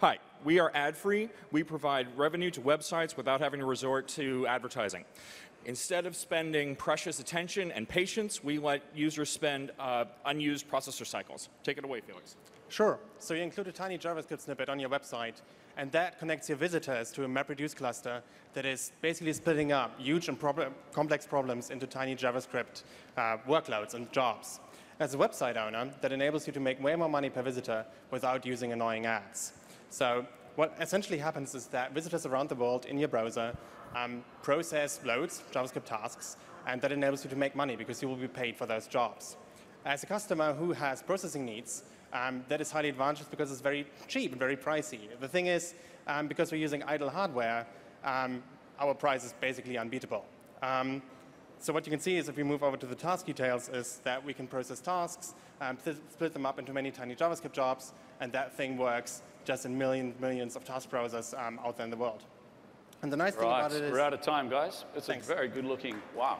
Hi, we are ad-free. We provide revenue to websites without having to resort to advertising. Instead of spending precious attention and patience, we let users spend uh, unused processor cycles. Take it away, Felix. Sure. So you include a tiny JavaScript snippet on your website, and that connects your visitors to a MapReduce cluster that is basically splitting up huge and prob complex problems into tiny JavaScript uh, workloads and jobs. As a website owner, that enables you to make way more money per visitor without using annoying ads. So what essentially happens is that visitors around the world in your browser um, process loads, JavaScript tasks, and that enables you to make money because you will be paid for those jobs. As a customer who has processing needs, um, that is highly advantageous because it's very cheap and very pricey. The thing is, um, because we're using idle hardware, um, our price is basically unbeatable. So what you can see is if we move over to the task details is that we can process tasks, um, split them up into many tiny JavaScript jobs, and that thing works just in millions, millions of task browsers um, out there in the world. And the nice thing Right, about it is... we're out of time, guys. It's Thanks. a very good looking, wow.